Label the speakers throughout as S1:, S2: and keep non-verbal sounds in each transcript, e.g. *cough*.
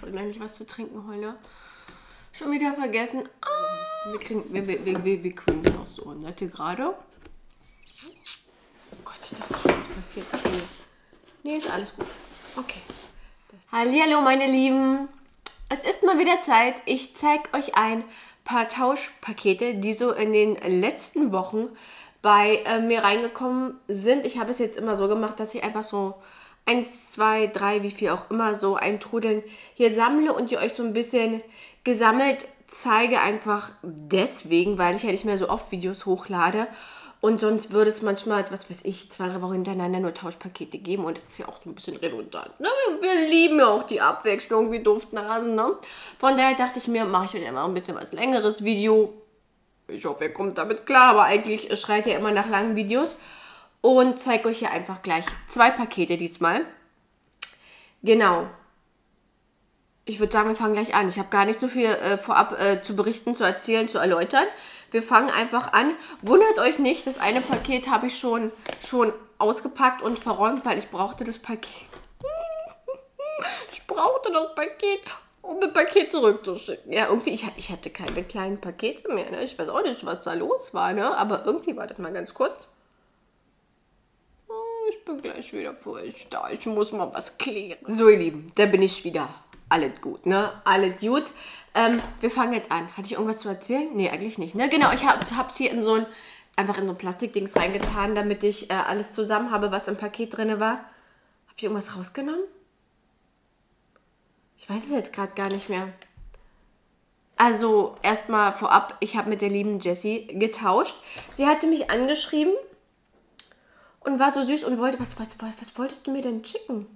S1: ich wollte eigentlich was zu trinken. Ne? Schon wieder vergessen. Ah, wir kriegen, wir, wir, wir, wir, kriegen es auch so. Seid ihr gerade? Oh Gott, ich dachte schon, was passiert. Nee. ist alles gut. Okay. Hallo, meine Lieben. Es ist mal wieder Zeit. Ich zeige euch ein paar Tauschpakete, die so in den letzten Wochen bei äh, mir reingekommen sind. Ich habe es jetzt immer so gemacht, dass ich einfach so eins, zwei, drei, wie viel auch immer, so ein Trudeln hier sammle und ihr euch so ein bisschen gesammelt zeige, einfach deswegen, weil ich ja nicht mehr so oft Videos hochlade. Und sonst würde es manchmal, was weiß ich, zwei, drei Wochen hintereinander nur Tauschpakete geben. Und es ist ja auch so ein bisschen redundant. Ne? Wir, wir, lieben ja auch die Abwechslung wie Duftnasen. Ne? Von daher dachte ich mir, mache ich euch immer ein bisschen was längeres Video. Ich hoffe, ihr kommt damit klar. Aber eigentlich schreit ihr immer nach langen Videos und zeige euch hier einfach gleich zwei Pakete diesmal. Genau. Ich würde sagen, wir fangen gleich an. Ich habe gar nicht so viel äh, vorab äh, zu berichten, zu erzählen, zu erläutern. Wir fangen einfach an. Wundert euch nicht, das eine Paket habe ich schon, schon ausgepackt und verräumt, weil ich brauchte das Paket. *laughs* ich brauchte das Paket, um das Paket zurückzuschicken. Ja, irgendwie, ich, ich hatte keine kleinen Pakete mehr. Ne? Ich weiß auch nicht, was da los war, ne? aber irgendwie war das mal ganz kurz ich bin gleich wieder für euch da. Ich muss mal was klären. So, ihr Lieben, da bin ich wieder. Alles gut, ne? Alles gut. Ähm, wir fangen jetzt an. Hatte ich irgendwas zu erzählen? Nee, eigentlich nicht, ne? Genau, ich habe es hier in so ein, einfach in so ein Plastikdings reingetan, damit ich äh, alles zusammen habe, was im Paket drin war. Habe ich irgendwas rausgenommen? Ich weiß es jetzt gerade gar nicht mehr. Also, erstmal vorab, ich habe mit der lieben Jessie getauscht. Sie hatte mich angeschrieben und war so süß und wollte, was, was, was wolltest du mir denn schicken?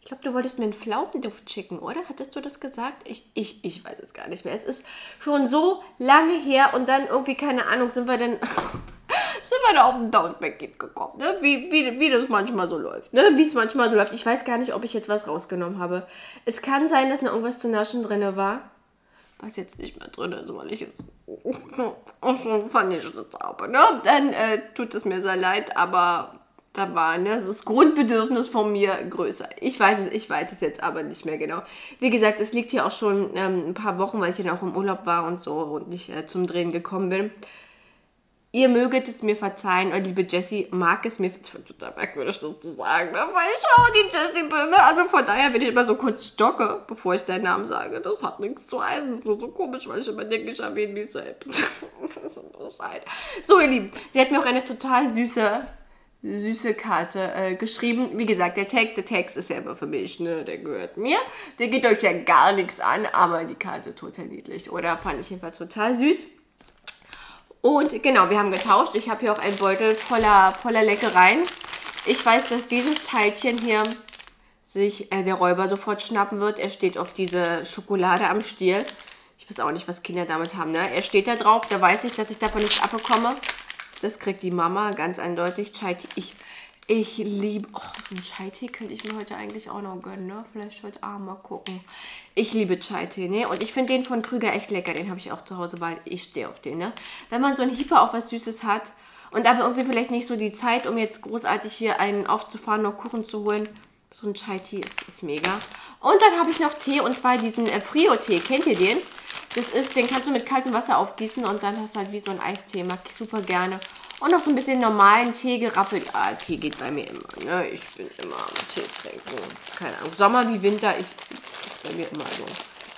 S1: Ich glaube, du wolltest mir einen Pflaumenduft schicken, oder? Hattest du das gesagt? Ich, ich, ich weiß es gar nicht mehr. Es ist schon so lange her und dann irgendwie, keine Ahnung, sind wir dann, *laughs* sind wir da auf ein Tauschpaket gekommen, ne? Wie, wie, wie das manchmal so läuft, ne? Wie es manchmal so läuft. Ich weiß gar nicht, ob ich jetzt was rausgenommen habe. Es kann sein, dass noch irgendwas zu naschen drin war was jetzt nicht mehr drin ist, weil ich es vernichtet habe. Ne? Dann äh, tut es mir sehr leid, aber da war ne, das Grundbedürfnis von mir größer. Ich weiß es, ich weiß es jetzt aber nicht mehr genau. Wie gesagt, es liegt hier auch schon ähm, ein paar Wochen, weil ich dann auch im Urlaub war und so und nicht äh, zum Drehen gekommen bin. Ihr möget es mir verzeihen, und liebe Jessie mag es mir, ich finde total merkwürdig, das zu sagen, ne? weil ich auch die Jessie bin. Ne? Also von daher, wenn ich immer so kurz stocke, bevor ich deinen Namen sage, das hat nichts zu heißen. Das ist nur so komisch, weil ich immer denke, ich erwähne mich selbst. *laughs* so, ihr Lieben, sie hat mir auch eine total süße, süße Karte äh, geschrieben. Wie gesagt, der Text, der Text ist ja immer für mich, ne? der gehört mir. Der geht euch ja gar nichts an, aber die Karte total niedlich, oder? Fand ich jedenfalls total süß. Und genau, wir haben getauscht. Ich habe hier auch einen Beutel voller, voller Leckereien. Ich weiß, dass dieses Teilchen hier sich äh, der Räuber sofort schnappen wird. Er steht auf diese Schokolade am Stiel. Ich weiß auch nicht, was Kinder damit haben. Ne? Er steht da drauf, da weiß ich, dass ich davon nichts abbekomme. Das kriegt die Mama ganz eindeutig. Ich ich liebe, oh, so ein Chai-Tee könnte ich mir heute eigentlich auch noch gönnen, ne? Vielleicht heute Abend mal gucken. Ich liebe Chai-Tee, ne? Und ich finde den von Krüger echt lecker. Den habe ich auch zu Hause, weil ich stehe auf den, ne? Wenn man so ein Hyper auf was Süßes hat und aber irgendwie vielleicht nicht so die Zeit, um jetzt großartig hier einen aufzufahren, noch Kuchen zu holen. So ein Chai-Tee ist, ist mega. Und dann habe ich noch Tee und zwar diesen äh, Frio-Tee. Kennt ihr den? Das ist, den kannst du mit kaltem Wasser aufgießen und dann hast du halt wie so ein Eistee. Mag ich super gerne. Und noch so ein bisschen normalen Tee geraffelt. Ah, Tee geht bei mir immer. Ne? Ich bin immer am Tee trinken. Keine Ahnung. Sommer wie Winter, ich, ist bei mir immer so.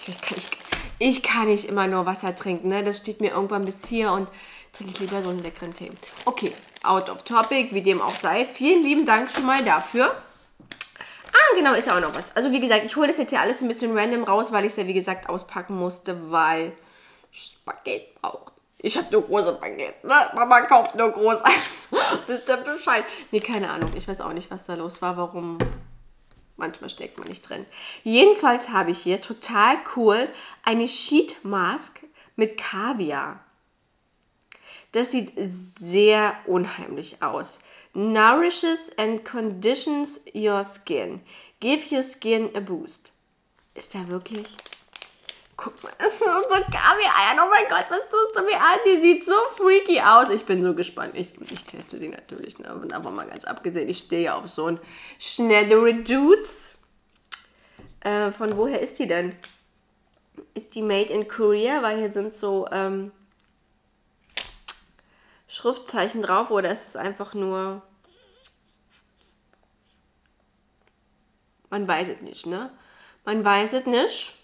S1: Ich kann, ich, ich kann nicht immer nur Wasser trinken. Ne? Das steht mir irgendwann bis hier und trinke ich lieber so einen leckeren Tee. Okay, out of topic, wie dem auch sei. Vielen lieben Dank schon mal dafür. Ah, genau, ist ja auch noch was. Also wie gesagt, ich hole das jetzt hier alles ein bisschen random raus, weil ich es ja wie gesagt auspacken musste, weil Spaghetti braucht. Ich habe nur große Baguette. Ne? Mama kauft nur groß. *laughs* Wisst ihr Bescheid? Nee, keine Ahnung. Ich weiß auch nicht, was da los war, warum. Manchmal steckt man nicht drin. Jedenfalls habe ich hier total cool eine Sheet Mask mit Kaviar. Das sieht sehr unheimlich aus. Nourishes and conditions your skin. Give your skin a boost. Ist der wirklich? Guck mal, das ist so Kaviar. Oh mein Gott, was tust du mir an? Die sieht so freaky aus. Ich bin so gespannt. Ich, ich teste sie natürlich. Ne? Aber mal ganz abgesehen, ich stehe auf so ein schnellere Dudes. Äh, von woher ist die denn? Ist die made in Korea? Weil hier sind so ähm, Schriftzeichen drauf oder ist es einfach nur. Man weiß es nicht, ne? Man weiß es nicht.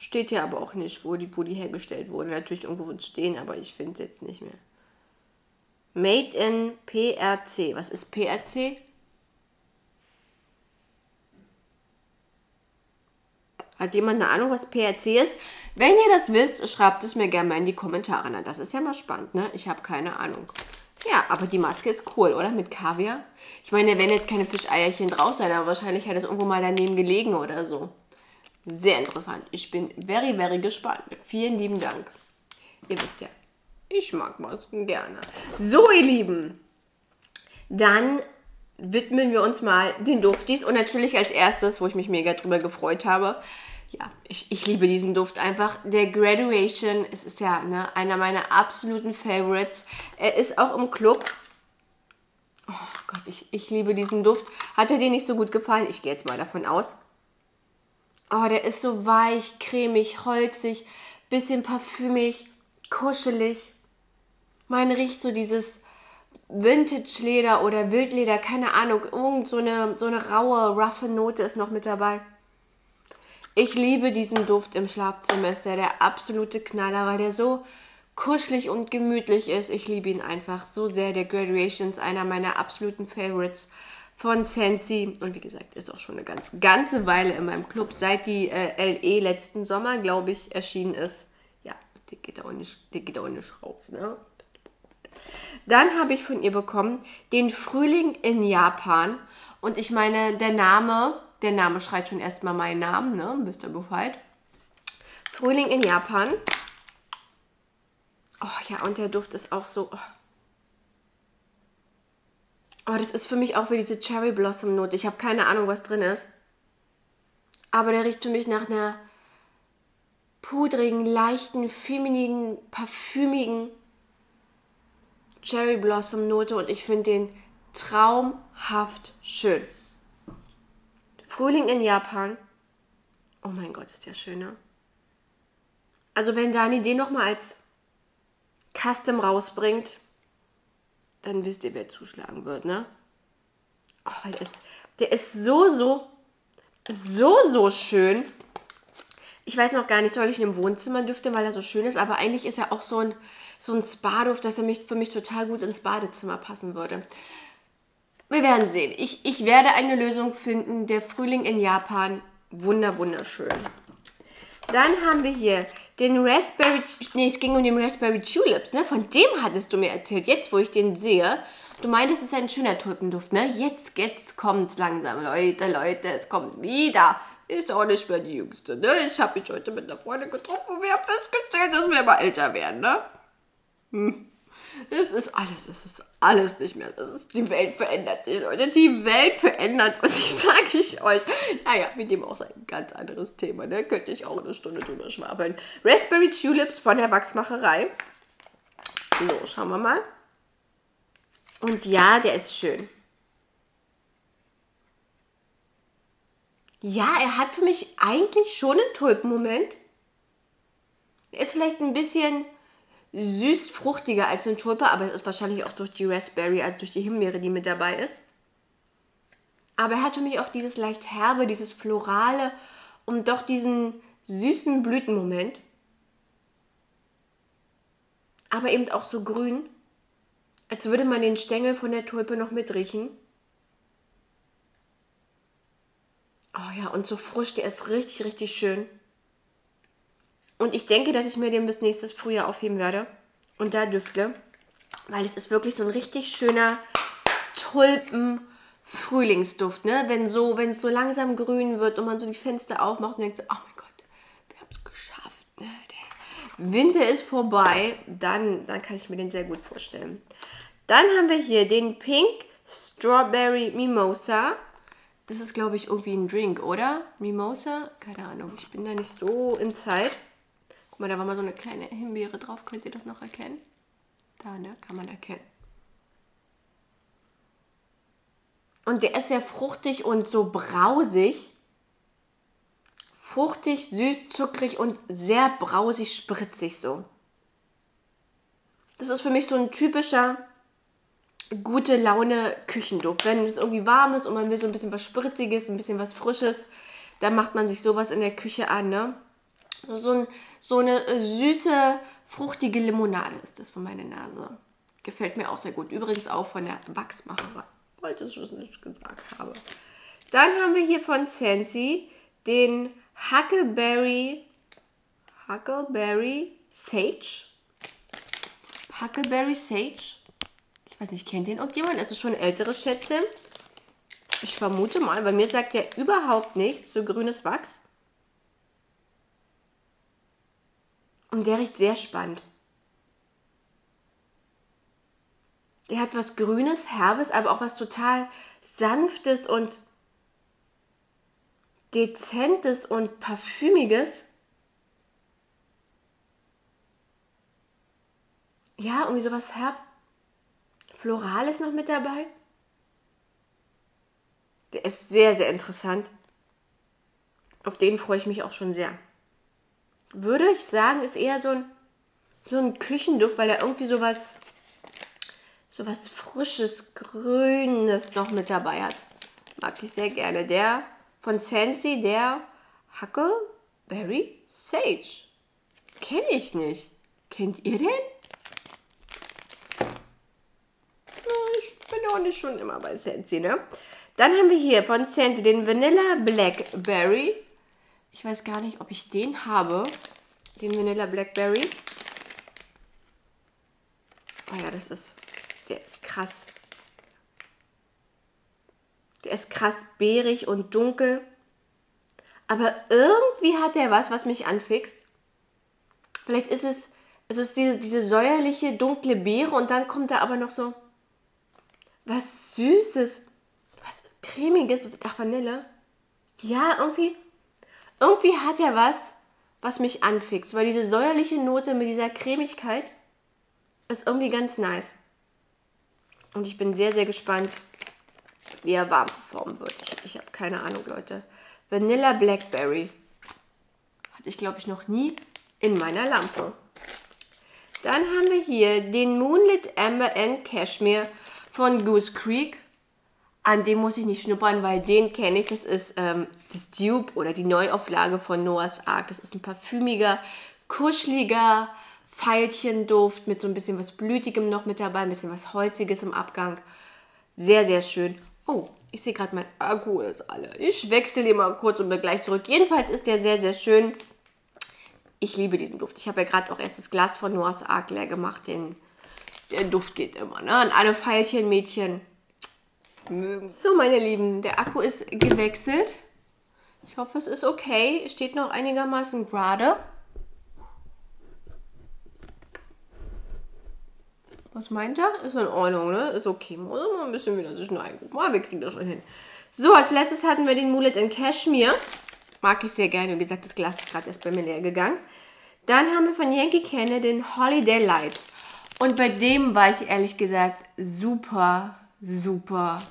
S1: Steht hier aber auch nicht, wo die, wo die hergestellt wurde. Natürlich irgendwo wird es stehen, aber ich finde es jetzt nicht mehr. Made in PRC. Was ist PRC? Hat jemand eine Ahnung, was PRC ist? Wenn ihr das wisst, schreibt es mir gerne mal in die Kommentare. Na, das ist ja mal spannend, ne? Ich habe keine Ahnung. Ja, aber die Maske ist cool, oder? Mit Kaviar. Ich meine, da werden jetzt keine Fischeierchen draus sein, aber wahrscheinlich hat es irgendwo mal daneben gelegen oder so. Sehr interessant. Ich bin very, very gespannt. Vielen lieben Dank. Ihr wisst ja, ich mag Masken gerne. So, ihr Lieben. Dann widmen wir uns mal den Duftis. Und natürlich als erstes, wo ich mich mega drüber gefreut habe, ja, ich, ich liebe diesen Duft einfach. Der Graduation, es ist ja ne, einer meiner absoluten Favorites. Er ist auch im Club. Oh Gott, ich, ich liebe diesen Duft. Hat er dir nicht so gut gefallen? Ich gehe jetzt mal davon aus. Oh, der ist so weich, cremig, holzig, bisschen parfümig, kuschelig. Man riecht so dieses Vintage-Leder oder Wildleder, keine Ahnung. Irgend so eine, so eine raue, roughe Note ist noch mit dabei. Ich liebe diesen Duft im Schlafzimmer. Ist der der absolute Knaller, weil der so kuschelig und gemütlich ist. Ich liebe ihn einfach so sehr. Der Graduation ist einer meiner absoluten Favorites von Sensi. Und wie gesagt, ist auch schon eine ganz, ganze Weile in meinem Club, seit die äh, LE letzten Sommer, glaube ich, erschienen ist. Ja, der geht auch nicht, der geht auch nicht raus, ne? Dann habe ich von ihr bekommen den Frühling in Japan. Und ich meine, der Name der Name schreit schon erstmal meinen Namen, ne? Wisst ihr Bescheid? Frühling in Japan. Oh ja, und der Duft ist auch so. Oh. Oh, das ist für mich auch wie diese Cherry Blossom Note. Ich habe keine Ahnung, was drin ist. Aber der riecht für mich nach einer pudrigen, leichten, femininen, parfümigen Cherry Blossom Note und ich finde den traumhaft schön. Frühling in Japan. Oh mein Gott, ist der schön, ne? Also wenn Dani den nochmal als Custom rausbringt, dann wisst ihr, wer zuschlagen wird, ne? Oh, weil der ist, der ist so, so, so, so schön. Ich weiß noch gar nicht, soll ich ihn im Wohnzimmer dürfte, weil er so schön ist, aber eigentlich ist er auch so ein, so ein Spa-Duft, dass er mich, für mich total gut ins Badezimmer passen würde. Wir werden sehen. Ich, ich werde eine Lösung finden. Der Frühling in Japan, wunder, wunderschön. Dann haben wir hier den Raspberry, nee, es ging um den Raspberry Tulips, ne? Von dem hattest du mir erzählt, jetzt wo ich den sehe. Du meintest, es ist ein schöner Tulpenduft, ne? Jetzt, jetzt kommt's langsam, Leute, Leute, es kommt wieder. Ist auch nicht mehr die Jüngste, ne? Ich habe mich heute mit einer Freundin getroffen und wir haben festgestellt, dass wir immer älter werden, ne? Hm. Es ist alles, es ist alles nicht mehr. Das ist, die Welt verändert sich, Leute. Die Welt verändert sich, sage ich euch. Naja, mit dem auch ein ganz anderes Thema, ne? Könnte ich auch eine Stunde drüber schwabeln. Raspberry Tulips von der Wachsmacherei. So, schauen wir mal. Und ja, der ist schön. Ja, er hat für mich eigentlich schon einen Tulpenmoment. Er ist vielleicht ein bisschen süß fruchtiger als eine Tulpe, aber das ist wahrscheinlich auch durch die Raspberry, also durch die Himbeere, die mit dabei ist. Aber er hat für mich auch dieses leicht herbe, dieses florale und doch diesen süßen Blütenmoment. Aber eben auch so grün, als würde man den Stängel von der Tulpe noch mitriechen. Oh ja, und so frisch, der ist richtig, richtig schön. Und ich denke, dass ich mir den bis nächstes Frühjahr aufheben werde und da düftle, weil es ist wirklich so ein richtig schöner Tulpen-Frühlingsduft, ne? Wenn so, wenn es so langsam grün wird und man so die Fenster aufmacht und denkt, so, oh mein Gott, wir haben es geschafft, ne? Der Winter ist vorbei, dann, dann kann ich mir den sehr gut vorstellen. Dann haben wir hier den Pink Strawberry Mimosa. Das ist, glaube ich, irgendwie ein Drink, oder? Mimosa? Keine Ahnung, ich bin da nicht so in Zeit. Guck mal, da war mal so eine kleine Himbeere drauf. Könnt ihr das noch erkennen? Da, ne? Kann man erkennen. Und der ist sehr fruchtig und so brausig. fruchtig, süß, zuckrig und sehr brausig, spritzig so. Das ist für mich so ein typischer gute Laune Küchenduft. Wenn es irgendwie warm ist und man will so ein bisschen was Spritziges, ein bisschen was Frisches, dann macht man sich sowas in der Küche an, ne? So, ein, so eine äh, süße, fruchtige Limonade ist das von meiner Nase. Gefällt mir auch sehr gut. Übrigens auch von der Wachsmacherei, weil ich es nicht gesagt habe. Dann haben wir hier von Sensi den Huckleberry, Huckleberry Sage. Huckleberry Sage. Ich weiß nicht, kennt den irgendjemand? Es ist schon ein älteres Schätzchen. Ich vermute mal, bei mir sagt er überhaupt nichts zu grünes Wachs. Und der riecht sehr spannend. Der hat was Grünes, Herbes, aber auch was total Sanftes und Dezentes und Parfümiges. Ja, irgendwie sowas herb. Florales noch mit dabei. Der ist sehr, sehr interessant. Auf den freue ich mich auch schon sehr. Würde ich sagen, ist eher so ein, so ein Küchenduft, weil er irgendwie sowas, sowas Frisches, Grünes noch mit dabei hat. Mag ich sehr gerne. Der von Sensi, der Huckleberry Sage. Kenne ich nicht. Kennt ihr den? Ich bin auch nicht schon immer bei Sensi, ne? Dann haben wir hier von Sensi den Vanilla Blackberry. Ich weiß gar nicht, ob ich den habe. Den Vanilla Blackberry. Oh ja, das ist, der ist krass. Der ist krass beerig und dunkel. Aber irgendwie hat der was, was mich anfixt. Vielleicht ist es, also ist diese, diese säuerliche, dunkle Beere und dann kommt da aber noch so was Süßes, was Cremiges, ach Vanille. Ja, irgendwie, irgendwie hat er was, was mich anfixt, weil diese säuerliche Note mit dieser Cremigkeit ist irgendwie ganz nice. Und ich bin sehr, sehr gespannt, wie er warm performen wird. Ich, ich habe keine Ahnung, Leute. Vanilla Blackberry. Hatte ich, glaube ich, noch nie in meiner Lampe. Dann haben wir hier den Moonlit Amber and Cashmere von Goose Creek. An dem muss ich nicht schnuppern, weil den kenne ich. Das ist ähm, das Dupe oder die Neuauflage von Noah's Ark. Das ist ein parfümiger, kuscheliger Veilchenduft mit so ein bisschen was Blütigem noch mit dabei, ein bisschen was Holziges im Abgang. Sehr, sehr schön. Oh, ich sehe gerade, mein Akku ist alle. Ich wechsle den mal kurz und bin gleich zurück. Jedenfalls ist der sehr, sehr schön. Ich liebe diesen Duft. Ich habe ja gerade auch erst das Glas von Noah's Ark leer gemacht. Den, der Duft geht immer, ne? Und alle Veilchenmädchen mögen. So, meine Lieben, der Akku ist gewechselt. Ich hoffe, es ist okay. Steht noch einigermaßen gerade. Was meint er? Ist in Ordnung, ne? Ist okay. Muss mal ein bisschen wieder zwischen eingucken. Ah, wir kriegen das schon hin. So, als letztes hatten wir den Mullet in Cashmere. Mag ich sehr gerne. Wie gesagt, das Glas ist gerade erst bei mir leer gegangen. Dann haben wir von Yankee Candle den Holiday Lights. Und bei dem war ich ehrlich gesagt super, super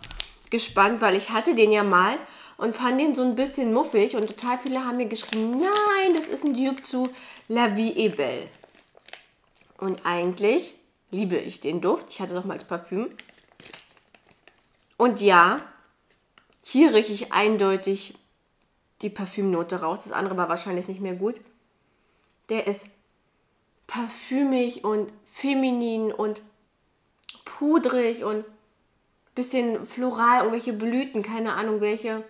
S1: gespannt, weil ich hatte den ja mal und fand den so ein bisschen muffig und total viele haben mir geschrieben, nein, das ist ein Dupe zu La Vie est Belle. Und eigentlich liebe ich den Duft. Ich hatte es auch mal als Parfüm. Und ja, hier rieche ich eindeutig die Parfümnote raus. Das andere war wahrscheinlich nicht mehr gut. Der ist parfümig und feminin und pudrig und bisschen floral, irgendwelche Blüten, keine Ahnung welche.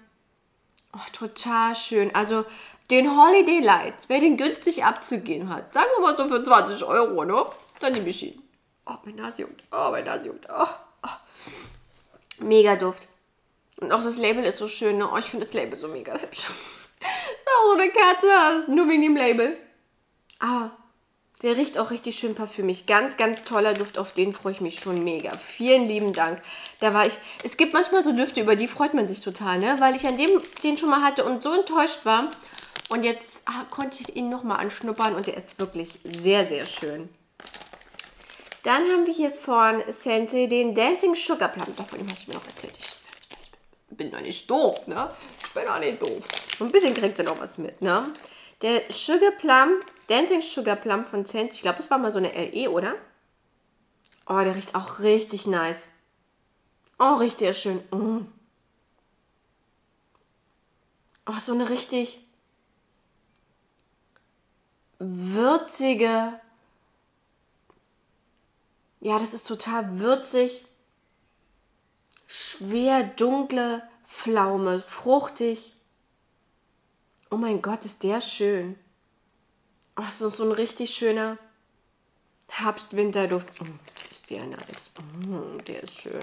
S1: Oh, total schön. Also den Holiday Lights, wer den günstig abzugehen hat, sagen wir mal so für 20 Euro, ne? Dann nehme ich ihn. Oh, mein Nase juckt. Oh, mein Nase juckt. Oh, oh. Mega Duft. Und auch das Label ist so schön. Ne? Oh, ich finde das Label so mega hübsch. *laughs* so eine hast, nur wegen dem Label. Aber der riecht auch richtig schön parfümig. Ganz, ganz toller Duft. Auf den freue ich mich schon mega. Vielen lieben Dank. Da war ich. Es gibt manchmal so Düfte, über die freut man sich total, ne? Weil ich an dem den schon mal hatte und so enttäuscht war. Und jetzt ah, konnte ich ihn nochmal anschnuppern und der ist wirklich sehr, sehr schön. Dann haben wir hier von Sensei den Dancing Sugar Plum. Davon hast du mir noch erzählt. Ich bin doch nicht doof, ne? Ich bin doch nicht doof. Und ein bisschen kriegt sie noch was mit, ne? Der Sugar Plum, Dancing Sugar Plum von Sense, ich glaube, das war mal so eine LE, oder? Oh, der riecht auch richtig nice. Oh, riecht der schön. Mm. Oh, so eine richtig würzige. Ja, das ist total würzig. Schwer dunkle Pflaume, fruchtig. Oh mein Gott, ist der schön. Ach, so, so ein richtig schöner Herbst-Winterduft. Oh, ist der nice. Oh, der ist schön.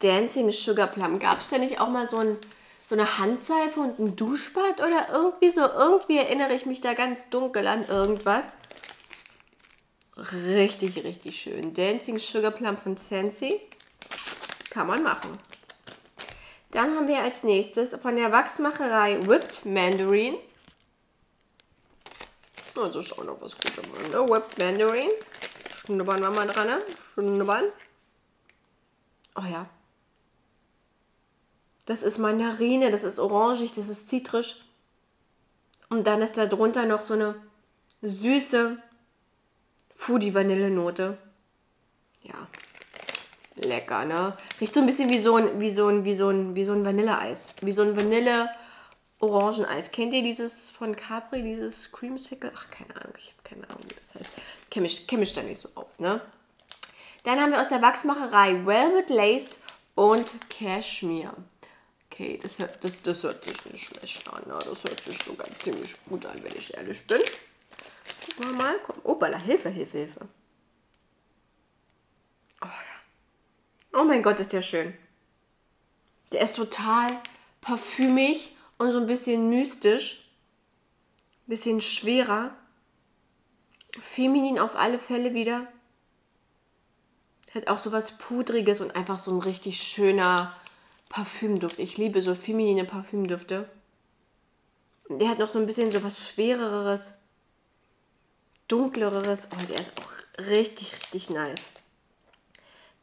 S1: Dancing Sugar Plum. Gab es da nicht auch mal so, ein, so eine Handseife und ein Duschbad oder irgendwie so? Irgendwie erinnere ich mich da ganz dunkel an irgendwas. Richtig, richtig schön. Dancing Sugar Plum von Sensi. Kann man machen. Dann haben wir als nächstes von der Wachsmacherei Whipped Mandarin. Also ist auch noch was Gutes. Ne? Whipped Mandarin. Schnuppern wir mal dran. Ne? Schnuppern. Oh ja. Das ist Mandarine, das ist orangig, das ist zitrisch. Und dann ist da drunter noch so eine süße Foodie-Vanille-Note. Ja, lecker, ne? Riecht so ein bisschen wie so ein, wie so ein, wie so ein, wie so ein Vanilleeis. Wie so ein Vanille-Orangeneis. Kennt ihr dieses von Capri, dieses Creamsicle? Ach, keine Ahnung, ich habe keine Ahnung, wie das heißt. Kenne mich, kenn mich da nicht so aus, ne? Dann haben wir aus der Wachsmacherei Velvet Lace und Cashmere. Okay, das, das, das hört sich nicht schlecht an. Ne? Das hört sich sogar ziemlich gut an, wenn ich ehrlich bin. Gucken wir mal. Komm. Opala, Hilfe, Hilfe, Hilfe. Oh ja. Oh mein Gott, ist der schön. Der ist total parfümig und so ein bisschen mystisch. Ein bisschen schwerer. Feminin auf alle Fälle wieder. Hat auch so was Pudriges und einfach so ein richtig schöner Parfümduft. Ich liebe so feminine Parfümdüfte. Der hat noch so ein bisschen so was Schwereres, Dunkleres. Oh, der ist auch richtig, richtig nice.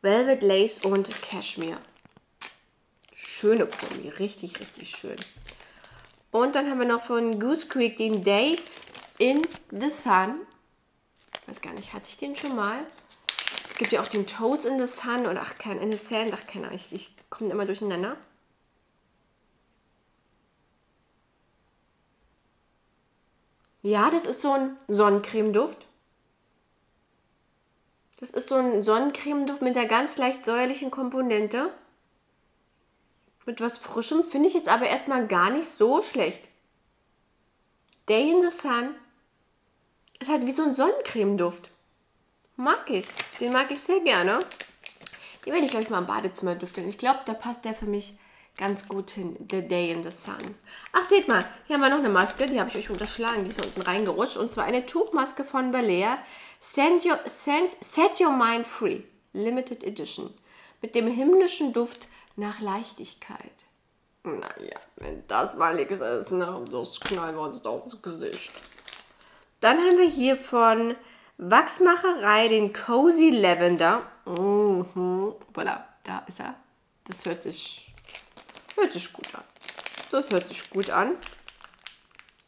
S1: Velvet Lace und Cashmere. Schöne Kombi, richtig, richtig schön. Und dann haben wir noch von Goose Creek den Day in the Sun. Ich weiß gar nicht, hatte ich den schon mal? Es gibt ja auch den Toast in the Sun und ach, kein in the Sand, ach, keine Ahnung, ich, ich komme immer durcheinander. Ja, das ist so ein Sonnencremeduft. Das ist so ein Sonnencremeduft mit der ganz leicht säuerlichen Komponente. Mit was Frischem finde ich jetzt aber erstmal gar nicht so schlecht. Day in the Sun ist halt wie so ein Sonnencremeduft. Mag ich. Den mag ich sehr gerne. Den werde ich gleich mal im Badezimmer duften. Ich glaube, da passt der für mich ganz gut hin. The Day in the Sun. Ach, seht mal, hier haben wir noch eine Maske. Die habe ich euch unterschlagen. Die ist unten reingerutscht. Und zwar eine Tuchmaske von Balea. Send your, send, set Your Mind Free, Limited Edition, mit dem himmlischen Duft nach Leichtigkeit. Naja, wenn das mal nichts ist, ne, das knallen wir uns doch aufs Gesicht. Dann haben wir hier von Wachsmacherei den Cozy Lavender. Mhm. Voilà, da ist er. Das hört sich, hört sich gut an. Das hört sich gut an.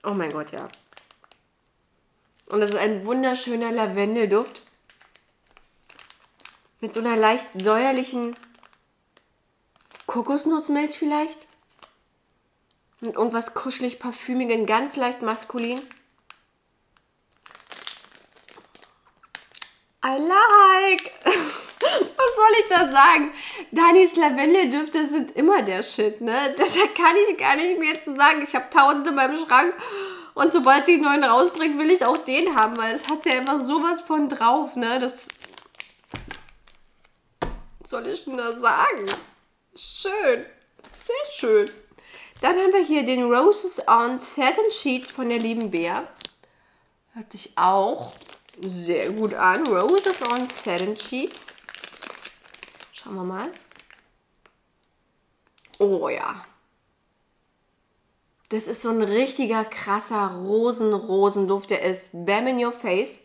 S1: Oh mein Gott, ja. Und das ist ein wunderschöner Lavendelduft. Mit so einer leicht säuerlichen Kokosnussmilch vielleicht. Und irgendwas kuschelig parfümigen, ganz leicht maskulin. I like. *laughs* Was soll ich da sagen? Danis Lavendeldüfte sind immer der Shit, ne? *laughs* Deshalb kann ich gar nicht mehr zu sagen. Ich habe tausende in meinem Schrank und sobald sie einen neuen rausbringt, will ich auch den haben, weil es hat ja immer sowas von drauf, ne? Das Was soll ich denn da sagen? Schön. Sehr schön. Dann haben wir hier den Roses on Satin Sheets von der lieben Bär. Hört sich auch sehr gut an. Roses on Satin Sheets. Schauen wir mal. Oh ja. Das ist so ein richtiger krasser Rosen-Rosenduft. Der ist Bam in your face.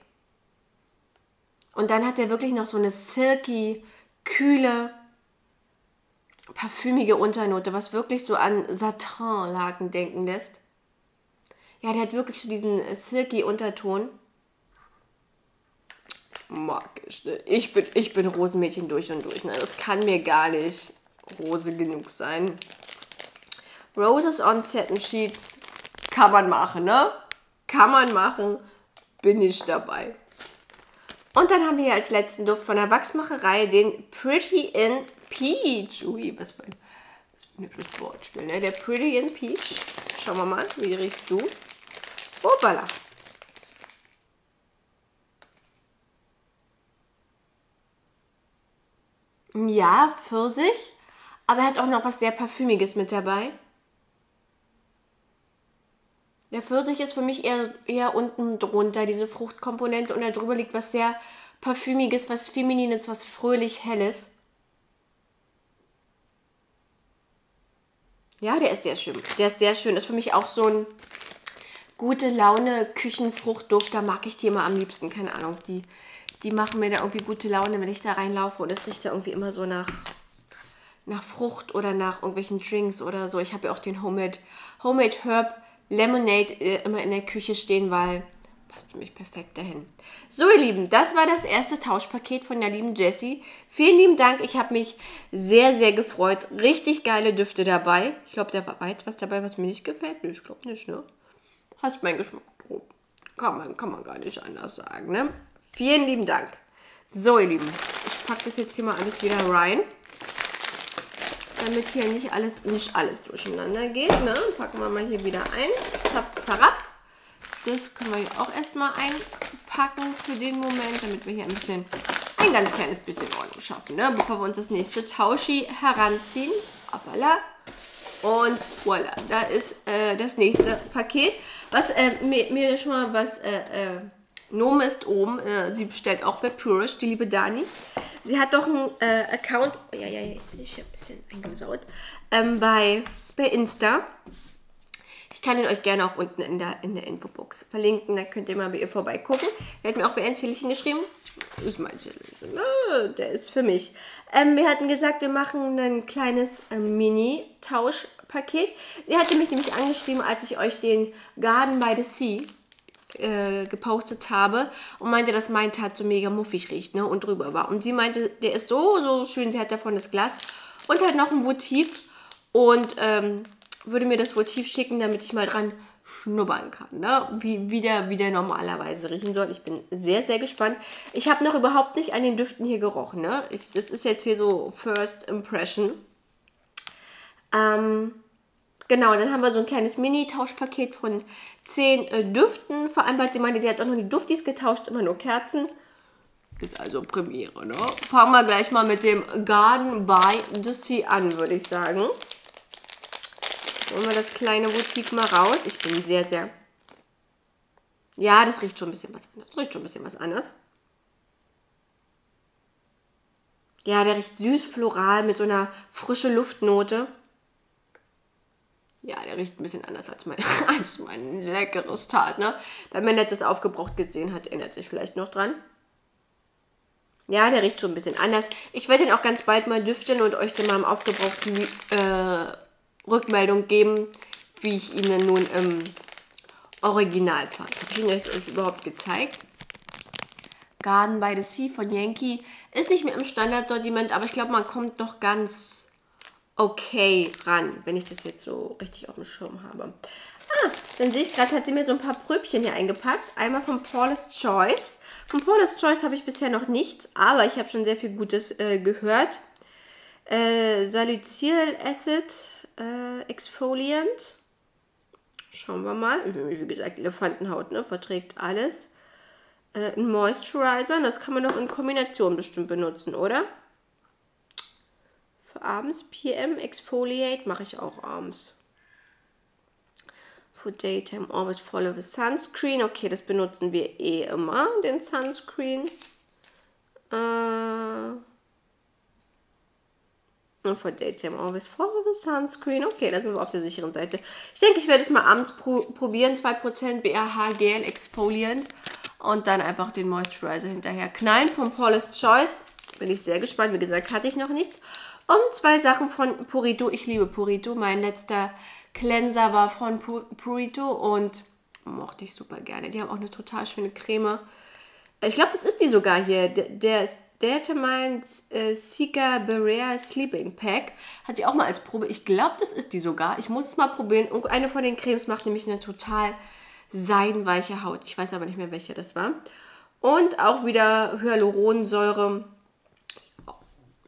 S1: Und dann hat er wirklich noch so eine silky, kühle parfümige Unternote, was wirklich so an Satin-Laken denken lässt. Ja, der hat wirklich so diesen äh, silky Unterton. Mag ich. Ne? Ich bin, ich bin Rosenmädchen durch und durch. Ne? Das kann mir gar nicht Rose genug sein. Roses on Satin Sheets kann man machen, ne? Kann man machen. Bin ich dabei. Und dann haben wir hier als letzten Duft von der Wachsmacherei den Pretty in Peach. Ui, was für ein, was für ein hübsches Wortspiel, ne? Der Pretty in Peach. Schauen wir mal, wie riechst du? Hoppala. Ja, Pfirsich. Aber er hat auch noch was sehr Parfümiges mit dabei. Der Pfirsich ist für mich eher, eher unten drunter, diese Fruchtkomponente. Und da drüber liegt was sehr Parfümiges, was Feminines, was fröhlich Ja, der ist sehr schön. Der ist sehr schön. Ist für mich auch so ein gute Laune Küchenfruchtduft. Da mag ich die immer am liebsten. Keine Ahnung. Die, die machen mir da irgendwie gute Laune, wenn ich da reinlaufe. Und es riecht ja irgendwie immer so nach, nach Frucht oder nach irgendwelchen Drinks oder so. Ich habe ja auch den Homemade, Homemade Herb Lemonade äh, immer in der Küche stehen, weil passt für mich perfekt dahin. So, ihr Lieben, das war das erste Tauschpaket von der lieben Jessie. Vielen lieben Dank. Ich habe mich sehr, sehr gefreut. Richtig geile Düfte dabei. Ich glaube, da war jetzt was dabei, was mir nicht gefällt. Nee, ich glaube nicht, ne? Hast meinen Geschmack drauf. Kann man, kann man gar nicht anders sagen, ne? Vielen lieben Dank. So, ihr Lieben, ich packe das jetzt hier mal alles wieder rein damit hier nicht alles, nicht alles durcheinander geht. Ne? Packen wir mal hier wieder ein. Zap, zarab. Das können wir hier auch erstmal einpacken für den Moment, damit wir hier ein bisschen, ein ganz kleines bisschen Ordnung schaffen, ne? bevor wir uns das nächste Tauschi heranziehen. Hoppala. Und voilà, da ist äh, das nächste Paket. Was äh, mir, mir schon mal was äh, äh Nome ist oben. Äh, sie bestellt auch bei Purish, die liebe Dani. Sie hat doch einen äh, Account. Oh, ja, ja, ja, ich bin hier ein bisschen eingesaut. Ähm, bei, bei Insta. Ich kann ihn euch gerne auch unten in der, in der Infobox verlinken. Da könnt ihr mal bei ihr vorbeigucken. Er hat mir auch für ein Zählchen geschrieben. Das ist mein Zählchen. Ne? Der ist für mich. Ähm, wir hatten gesagt, wir machen ein kleines äh, Mini-Tauschpaket. Sie hatte mich nämlich angeschrieben, als ich euch den Garden by the Sea äh, gepostet habe und meinte, dass mein Tat so mega muffig riecht ne, und drüber war. Und sie meinte, der ist so, so schön, sie hat davon das Glas und halt noch ein Votiv und ähm, würde mir das Votiv schicken, damit ich mal dran schnuppern kann, ne? wie, wie, der, wie der normalerweise riechen soll. Ich bin sehr, sehr gespannt. Ich habe noch überhaupt nicht an den Düften hier gerochen. Ne? Ich, das ist jetzt hier so First Impression. Ähm, Genau, dann haben wir so ein kleines Mini-Tauschpaket von 10 äh, Düften vereinbart. Sie meinte, sie hat auch noch die Duftis getauscht, immer nur Kerzen. Ist also Premiere, ne? Fangen wir gleich mal mit dem Garden by the Sea an, würde ich sagen. Holen wir das kleine Boutique mal raus. Ich bin sehr, sehr... Ja, das riecht schon ein bisschen was anderes. Das riecht schon ein bisschen was anderes. Ja, der riecht süß floral mit so einer frischen Luftnote. Ja, der riecht ein bisschen anders als mein, *laughs* als mein leckeres Tart, ne? Wer mein letztes aufgebraucht gesehen hat, erinnert sich vielleicht noch dran. Ja, der riecht schon ein bisschen anders. Ich werde ihn auch ganz bald mal düfteln und euch dann mal im aufgebrauchten äh, Rückmeldung geben, wie ich ihn denn nun im Original fand. Habe ich ihn euch überhaupt gezeigt? Garden by the Sea von Yankee ist nicht mehr im Standardsortiment, aber ich glaube, man kommt noch ganz okay ran, wenn ich das jetzt so richtig auf dem Schirm habe. Ah, dann sehe ich gerade, hat sie mir so ein paar Pröbchen hier eingepackt. Einmal von Paula's Choice. Von Paula's Choice habe ich bisher noch nichts, aber ich habe schon sehr viel Gutes äh, gehört. Äh, Salicyl Acid äh, Exfoliant. Schauen wir mal. Wie gesagt, Elefantenhaut, ne? Verträgt alles. Äh, ein Moisturizer. Das kann man noch in Kombination bestimmt benutzen, oder? Für abends PM Exfoliate mache ich auch abends. For daytime always follow the sunscreen. Okay, das benutzen wir eh immer, den Sunscreen. Äh, und for daytime always follow the sunscreen. Okay, da sind wir auf der sicheren Seite. Ich denke, ich werde es mal abends pro probieren. 2% BRH Gel Exfoliant. Und dann einfach den Moisturizer hinterher knallen vom Paula's Choice. Bin ich sehr gespannt. Wie gesagt, hatte ich noch nichts. Und zwei Sachen von Purito. Ich liebe Purito. Mein letzter Cleanser war von Purito und mochte ich super gerne. Die haben auch eine total schöne Creme. Ich glaube, das ist die sogar hier. Der, der Determined äh, Sika Barrier Sleeping Pack. Hat sie auch mal als Probe. Ich glaube, das ist die sogar. Ich muss es mal probieren. Und eine von den Cremes macht nämlich eine total seidenweiche Haut. Ich weiß aber nicht mehr, welche das war. Und auch wieder Hyaluronsäure.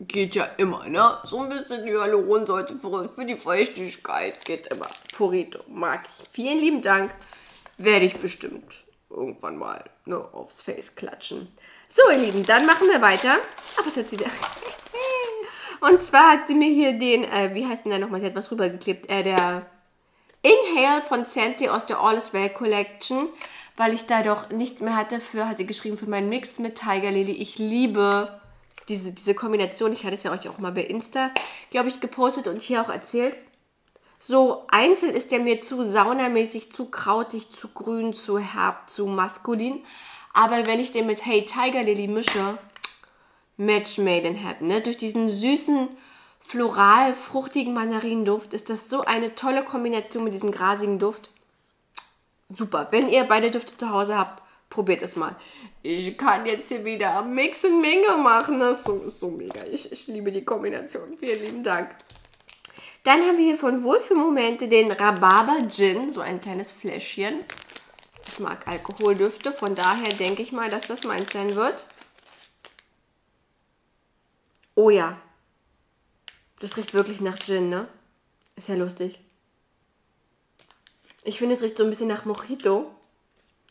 S1: Geht ja immer, ne? So ein bisschen Hyaluronsäure für, für die Feuchtigkeit geht immer. Purito mag ich. Vielen lieben Dank. Werde ich bestimmt irgendwann mal ne, aufs Face klatschen. So, ihr Lieben, dann machen wir weiter. Ah, was hat sie da? Und zwar hat sie mir hier den, äh, wie heißt denn der nochmal? Sie hat was rübergeklebt. Äh, der Inhale von Sensei aus der All is Well Collection. Weil ich da doch nichts mehr hatte für, hat sie geschrieben, für meinen Mix mit Tiger Lily. Ich liebe diese, diese Kombination. Ich hatte es ja euch auch mal bei Insta, glaube ich, gepostet und hier auch erzählt. So einzeln ist der mir zu saunamäßig, zu krautig, zu grün, zu herb, zu maskulin. Aber wenn ich den mit Hey Tiger Lily mische, Match made in heaven. Ne? Durch diesen süßen, floral, fruchtigen Mandarinenduft ist das so eine tolle Kombination mit diesem grasigen Duft. Super. Wenn ihr beide Düfte zu Hause habt, probiert es mal. Ich kann jetzt hier wieder Mix and Mingle machen. Das ist so, so mega. Ich, ich liebe die Kombination. Vielen lieben Dank. Dann haben wir hier von Wohlfühlmomente den Rhabarber Gin, so ein kleines Fläschchen. Ich mag Alkoholdüfte, von daher denke ich mal, dass das meins sein wird. Oh ja. Das riecht wirklich nach Gin, ne? Ist ja lustig. Ich finde, es riecht so ein bisschen nach Mojito.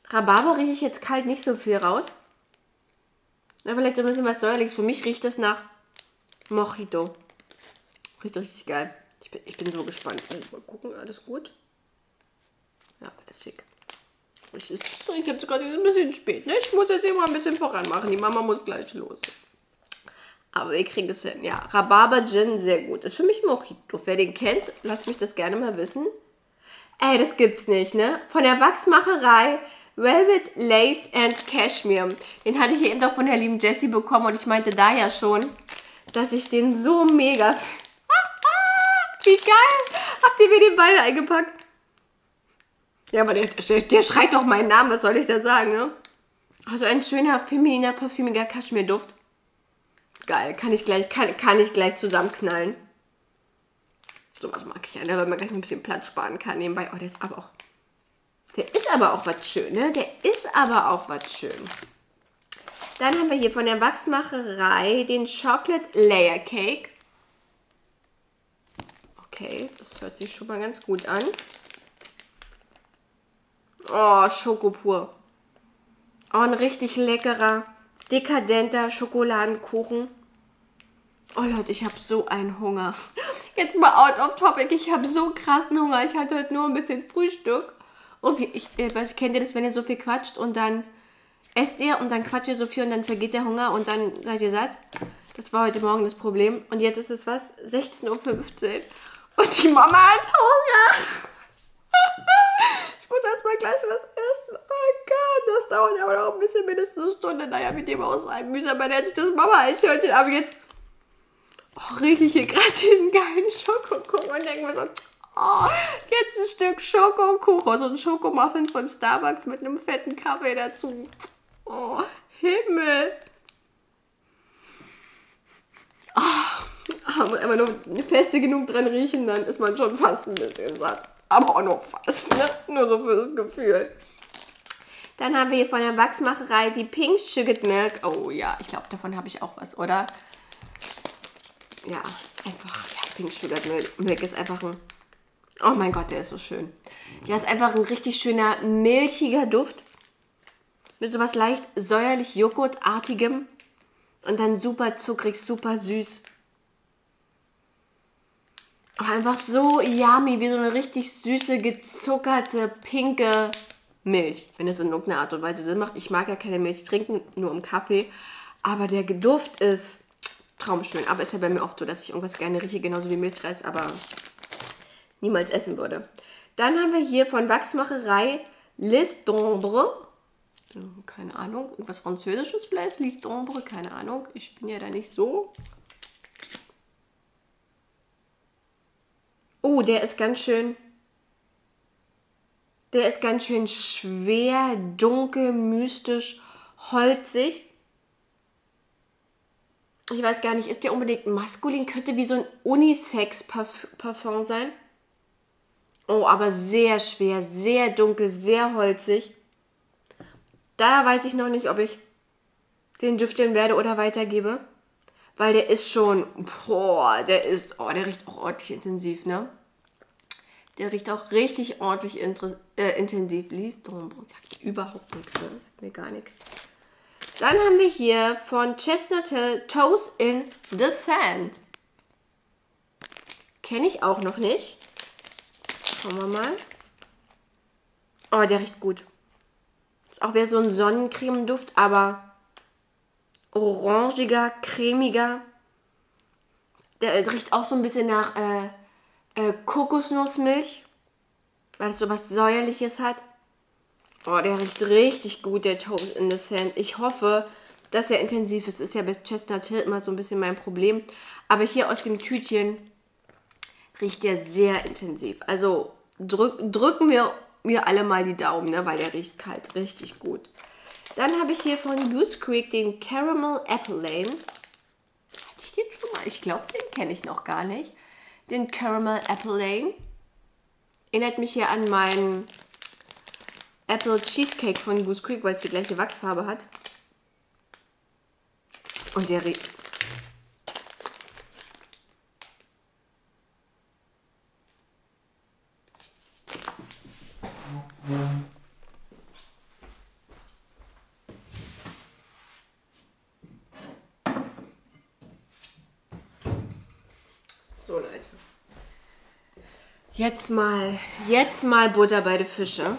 S1: Rhabarber rieche ich jetzt kalt nicht so viel raus. Ja, vielleicht so ein bisschen was säuerliches. Für mich riecht das nach Mojito. Riecht richtig geil. Ich bin, ich bin so gespannt. Mal gucken, alles gut? Ja, alles schick. Ich, ich habe sogar ein bisschen spät. Ne? Ich muss jetzt immer ein bisschen voran machen. Die Mama muss gleich los. Aber wir kriegen es hin. Ja, Rhabarber Gin, sehr gut. Ist für mich Mojito. Wer den kennt, lasst mich das gerne mal wissen. Ey, das gibt's nicht, ne? Von der Wachsmacherei Velvet Lace and Cashmere. Den hatte ich eben doch von der lieben Jessie bekommen und ich meinte da ja schon, dass ich den so mega... *laughs* Wie geil! Habt ihr mir den beide eingepackt? Ja, aber der, der schreit doch meinen Namen, was soll ich da sagen, ne? Also ein schöner, femininer, parfümiger Kaschmirduft. Geil, kann ich gleich, kann, kann ich gleich zusammenknallen. Sowas mag ich ja, ne? weil man gleich ein bisschen Platz sparen kann nebenbei. Oh, der ist aber auch. Der ist aber auch was schön, ne? Der ist aber auch was schön. Dann haben wir hier von der Wachsmacherei den Chocolate Layer Cake. Okay, das hört sich schon mal ganz gut an. Oh, Schoko pur. Oh, ein richtig leckerer, dekadenter Schokoladenkuchen. Oh Leute, ich habe so einen Hunger. Jetzt mal out of topic. Ich habe so krassen Hunger. Ich hatte heute nur ein bisschen Frühstück. Und ich, äh, was kennt ihr das, wenn ihr so viel quatscht und dann esst ihr und dann quatscht ihr so viel und dann vergeht der Hunger und dann seid ihr satt? Das war heute Morgen das Problem. Und jetzt ist es was? 16.15 Uhr. Und die Mama hat Hunger. Erstmal gleich was essen. Oh Gott, das dauert aber noch ein bisschen, mindestens eine Stunde. Naja, mit dem aus einem Müsli, aber nennt sich das Mama-Eichhörnchen. Aber jetzt oh, rieche ich hier gerade diesen geilen Schokokuchen und denke mir so, oh, jetzt ein Stück Schokokuchen, so ein Schokomuffin von Starbucks mit einem fetten Kaffee dazu. Oh, Himmel. Oh, einfach nur feste genug dran riechen, dann ist man schon fast ein bisschen satt aber auch noch fast, ne? Nur so fürs Gefühl. Dann haben wir hier von der Wachsmacherei die Pink Sugared Milk. Oh ja, ich glaube, davon habe ich auch was, oder? Ja, ist einfach, ja, Pink Sugared Milk ist einfach ein, oh mein Gott, der ist so schön. Der ist einfach ein richtig schöner, milchiger Duft. Mit sowas leicht säuerlich-joghurtartigem. Und dann super zuckrig, super süß. Einfach so yummy, wie so eine richtig süße, gezuckerte, pinke Milch. Wenn es in irgendeiner Art und Weise Sinn macht. Ich mag ja keine Milch trinken, nur im Kaffee. Aber der Duft ist traumschön. Aber ist ja bei mir oft so, dass ich irgendwas gerne rieche, genauso wie Milchreis, aber niemals essen würde. Dann haben wir hier von Wachsmacherei Lis d'Ombre. Keine Ahnung, irgendwas Französisches vielleicht, Lis d'Ombre, keine Ahnung. Ich bin ja da nicht so Oh, der ist ganz schön. Der ist ganz schön schwer, dunkel, mystisch, holzig. Ich weiß gar nicht, ist der unbedingt maskulin? Könnte wie so ein Unisex-Parfum sein. Oh, aber sehr schwer, sehr dunkel, sehr holzig. Da weiß ich noch nicht, ob ich den düfteln werde oder weitergebe. Weil der ist schon, boah, der ist, oh, der riecht auch ordentlich intensiv, ne? Der riecht auch richtig ordentlich äh, intensiv. Liest drum, sagt überhaupt nichts, ne? Sagt mir gar nichts. Dann haben wir hier von Chestnut Hill Toast in the Sand. Kenne ich auch noch nicht. Schauen wir mal. Oh, der riecht gut. Ist auch wieder so ein Sonnencremeduft, aber orangiger, cremiger. Der riecht auch so ein bisschen nach äh, äh, Kokosnussmilch, weil es so was säuerliches hat. Oh, der riecht richtig gut, der Toast in the Sand. Ich hoffe, dass er intensiv ist. Ist ja bis Chestnut Hill immer so ein bisschen mein Problem. Aber hier aus dem Tütchen riecht der sehr intensiv. Also drück, drücken wir mir alle mal die Daumen, ne, weil der riecht kalt richtig gut. Dann habe ich hier von Goose Creek den Caramel Apple Lane. Hatte ich den schon mal? Ich glaube, den kenne ich noch gar nicht. Den Caramel Apple Lane. Erinnert mich hier an meinen Apple Cheesecake von Goose Creek, weil es die gleiche Wachsfarbe hat. Und der riecht So, Leute. Jetzt mal, jetzt mal Butter bei den Fische.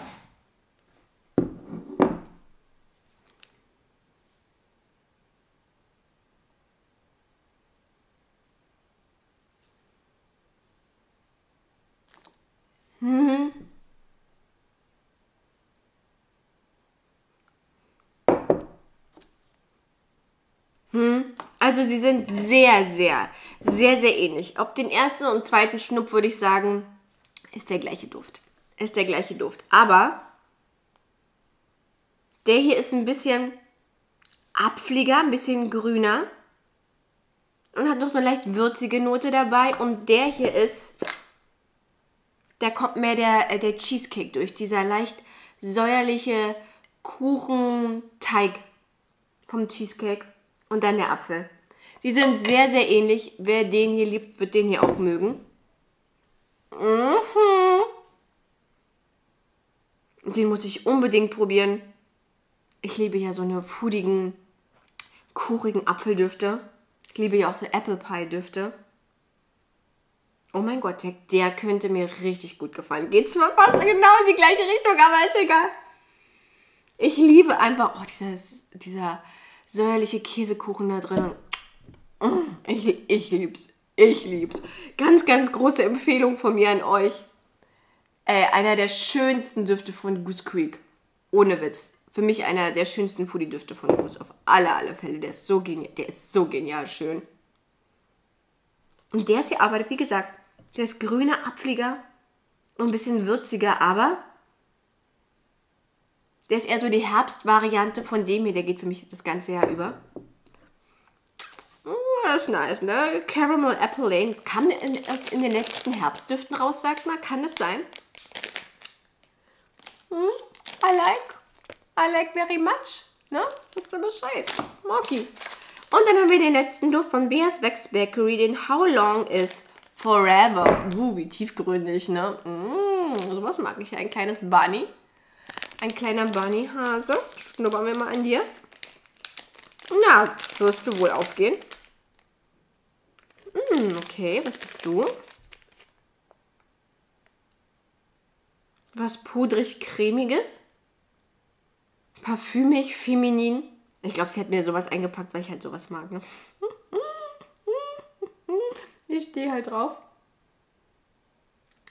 S1: Also sie sind sehr, sehr, sehr, sehr ähnlich. Ob den ersten und zweiten Schnupf würde ich sagen, ist der gleiche Duft. Ist der gleiche Duft. Aber der hier ist ein bisschen apfeliger, ein bisschen grüner und hat noch so eine leicht würzige Note dabei. Und der hier ist, da kommt mehr der, äh, der Cheesecake durch. Dieser leicht säuerliche Kuchenteig vom Cheesecake und dann der Apfel. Die sind sehr, sehr ähnlich. Wer den hier liebt, wird den hier auch mögen. Mhm. Den muss ich unbedingt probieren. Ich liebe ja so eine foodigen, kuchigen Apfeldüfte. Ich liebe ja auch so Apple Pie Düfte. Oh mein Gott, der, der könnte mir richtig gut gefallen. Geht zwar fast genau in die gleiche Richtung, aber ist egal. Ich liebe einfach, oh, dieser, dieser säuerliche Käsekuchen da drin. Ich, ich lieb's. Ich lieb's. Ganz, ganz große Empfehlung von mir an euch. Äh, einer der schönsten Düfte von Goose Creek. Ohne Witz. Für mich einer der schönsten Foodie-Düfte von Goose. Auf alle, alle Fälle. Der ist so genial. Der ist so genial schön. Und der ist hier arbeitet, wie gesagt, der ist grüner, apfeliger und ein bisschen würziger, aber der ist eher so die Herbstvariante von dem hier. Der geht für mich das ganze Jahr über das ist nice, ne? Caramel Apple Lane. Kam in, in den letzten Herbstdüften raus, sagt mal. Kann das sein? Hm? I like. I like very much. Ne? Wisst ihr Bescheid? Moki. Und dann haben wir den letzten Duft von Beas Wax Bakery, den How Long is Forever. Uh, wie tiefgründig, ne? Mm, sowas mag ich. Ein kleines Bunny. Ein kleiner Bunny-Hase. Schnuppern wir mal an dir. Na, wirst du wohl aufgehen. Hm, okay, was bist du? Was pudrig-cremiges? Parfümig, feminin? Ich glaube, sie hat mir sowas eingepackt, weil ich halt sowas mag. Ne? Ich stehe halt drauf.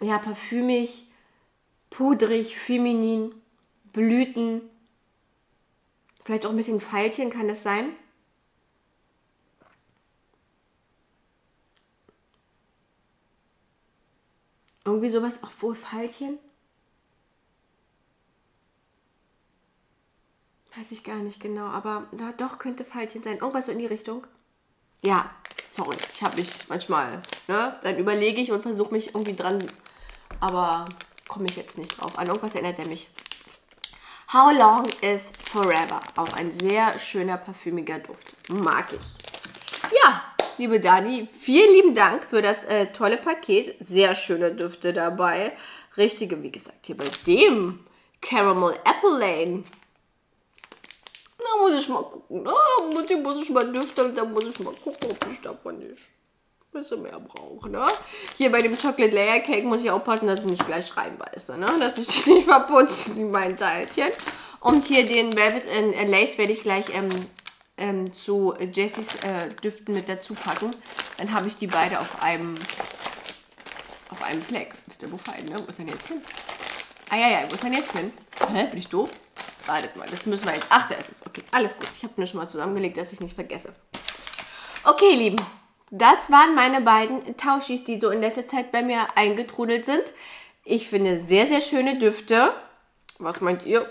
S1: Ja, parfümig, pudrig, feminin, Blüten. Vielleicht auch ein bisschen Pfeilchen, kann das sein? Irgendwie sowas, obwohl Veilchen. Weiß ich gar nicht genau, aber da doch könnte Veilchen sein. Irgendwas so in die Richtung. Ja, sorry, ich habe mich manchmal, ne, dann überlege ich und versuche mich irgendwie dran, aber komme ich jetzt nicht drauf. An irgendwas erinnert er mich. How Long is Forever. Auch ein sehr schöner, parfümiger Duft. Mag ich. Ja, liebe Dani, vielen lieben Dank für das äh, tolle Paket. Sehr schöne Düfte dabei. Richtige, wie gesagt, hier bei dem Caramel Apple Lane. Da muss ich mal gucken. Da muss, ich, muss ich mal düfteln, da muss ich mal gucken, ob ich davon nicht ein bisschen mehr brauche. Ne? Hier bei dem Chocolate Layer Cake muss ich aufpassen, dass ich nicht gleich reinbeiße. Ne? Dass ich *laughs* die nicht verputze, mein Teilchen. Und hier den Velvet in Lace werde ich gleich ähm, ähm, zu Jessys äh, Düften mit dazu packen. Dann habe ich die beide auf einem auf einem Fleck. Wisst ihr Bescheid, ne? Wo ist denn jetzt hin? Ah ja, ja, wo ist denn jetzt hin? Hä? Bin ich doof? Wartet mal, das müssen wir jetzt. Ach, da ist es. Okay, alles gut. Ich habe mir schon mal zusammengelegt, dass ich nicht vergesse. Okay, Lieben. Das waren meine beiden Tauschis, die so in letzter Zeit bei mir eingetrudelt sind. Ich finde sehr, sehr schöne Düfte. Was meint ihr?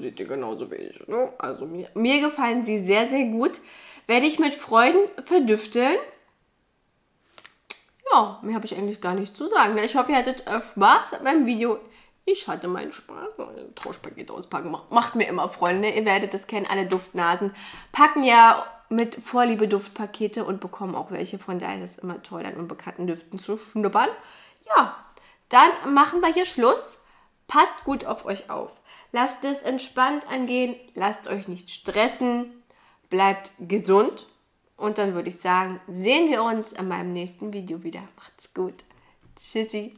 S1: Seht ihr genauso wie ich. Ne? Also mir, mir gefallen sie sehr, sehr gut. Werde ich mit Freuden verdüfteln. Ja, mehr habe ich eigentlich gar nicht zu sagen. Ich hoffe, ihr hattet äh, Spaß beim Video. Ich hatte meinen Spaß. Tauschpaket auspacken macht, mir immer Freunde. Ihr werdet das kennen, alle Duftnasen packen ja mit Vorliebe Duftpakete und bekommen auch welche. Von daher ist es immer toll, an unbekannten Düften zu schnuppern. Ja, dann machen wir hier Schluss. Passt gut auf euch auf. Lasst es entspannt angehen. Lasst euch nicht stressen. Bleibt gesund. Und dann würde ich sagen, sehen wir uns in meinem nächsten Video wieder. Macht's gut. Tschüssi.